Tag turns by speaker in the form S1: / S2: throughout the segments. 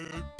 S1: Uh,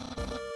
S2: you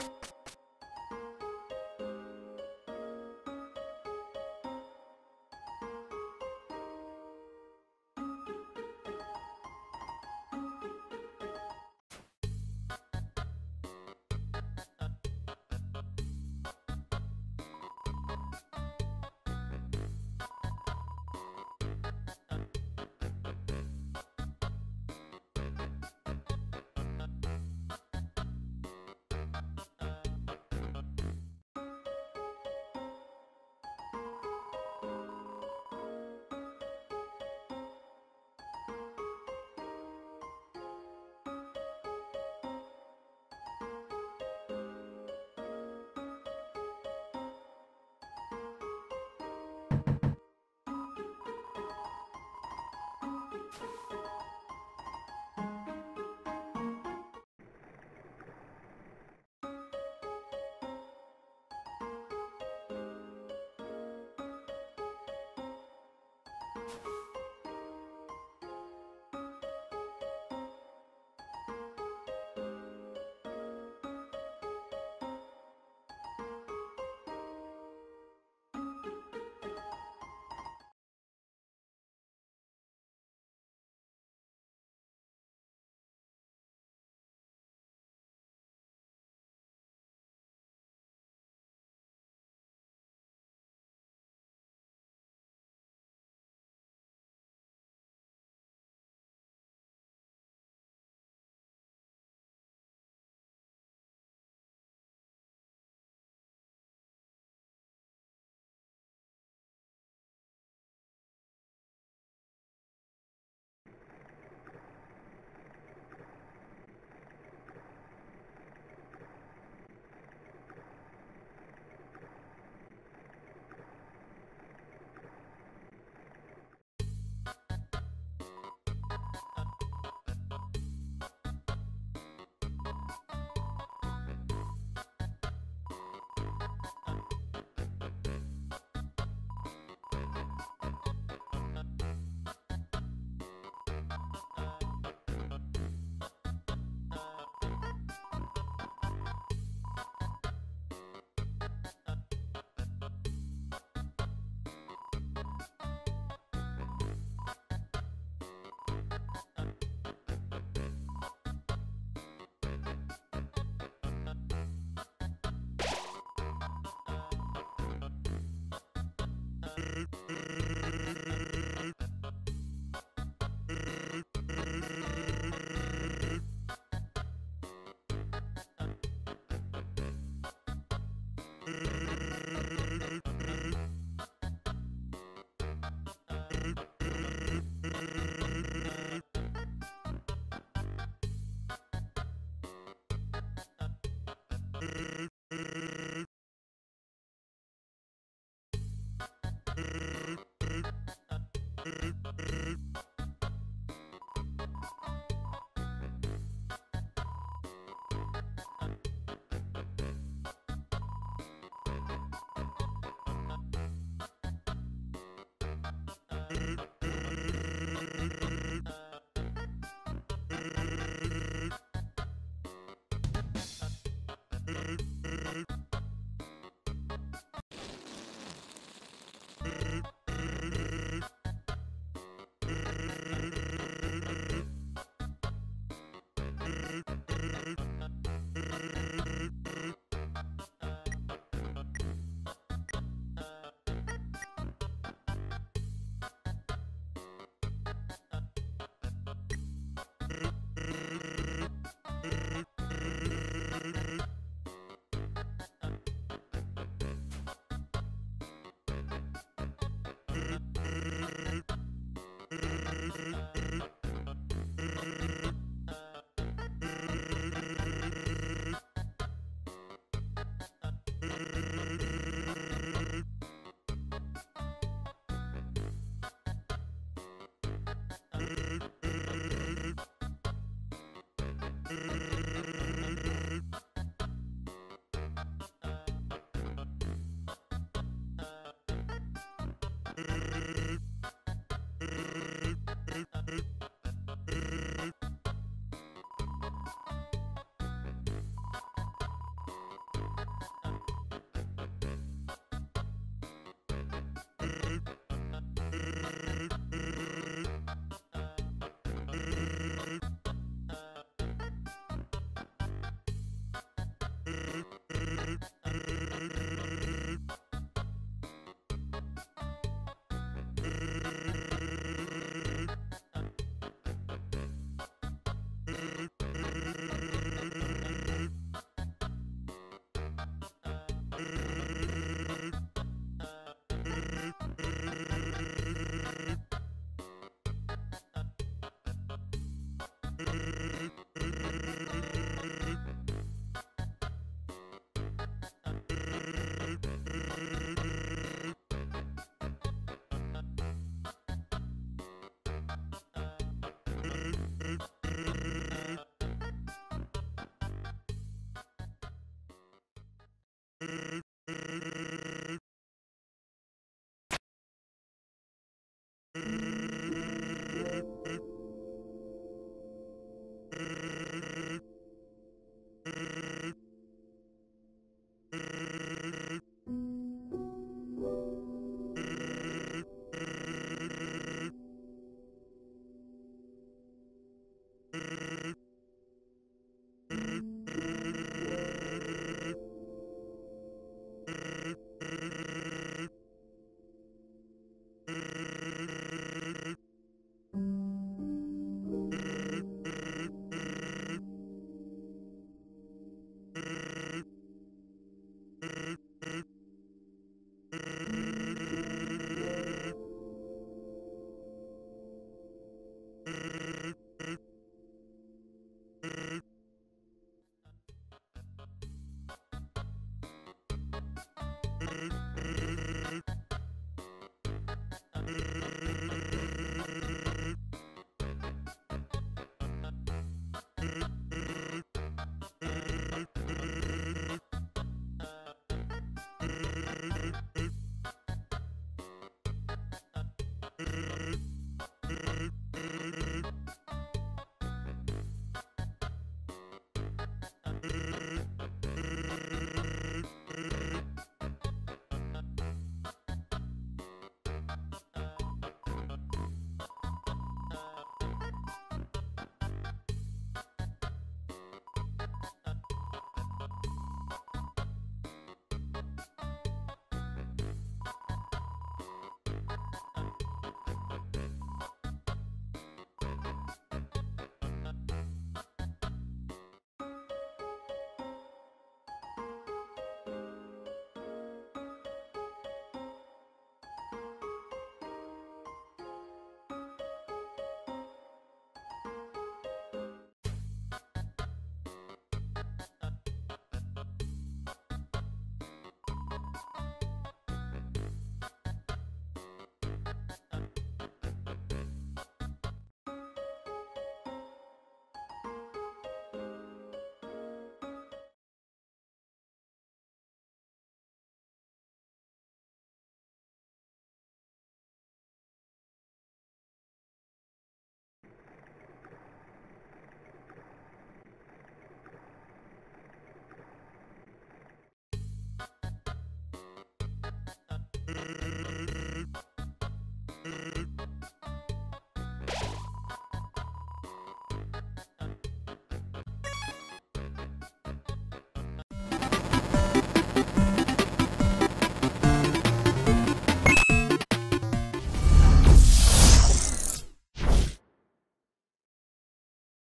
S2: you
S1: you Hey, hey. Hey. Uh...